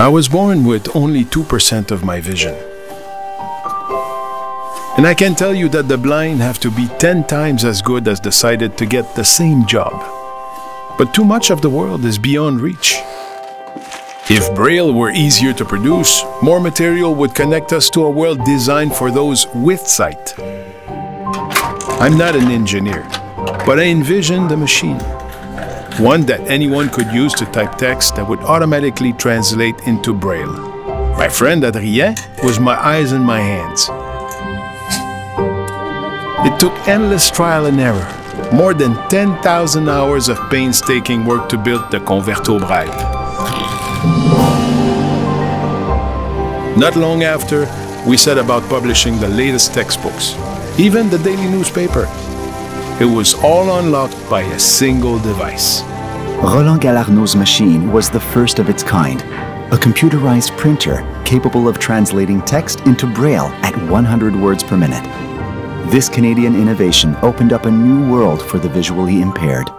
I was born with only 2% of my vision. And I can tell you that the blind have to be 10 times as good as the sighted to get the same job. But too much of the world is beyond reach. If Braille were easier to produce, more material would connect us to a world designed for those with sight. I'm not an engineer, but I envisioned a machine. One that anyone could use to type text that would automatically translate into Braille. My friend Adrien was my eyes and my hands. It took endless trial and error, more than 10,000 hours of painstaking work to build the Converto Braille. Not long after, we set about publishing the latest textbooks, even the daily newspaper. It was all unlocked by a single device. Roland Galarneau's machine was the first of its kind, a computerized printer capable of translating text into Braille at 100 words per minute. This Canadian innovation opened up a new world for the visually impaired.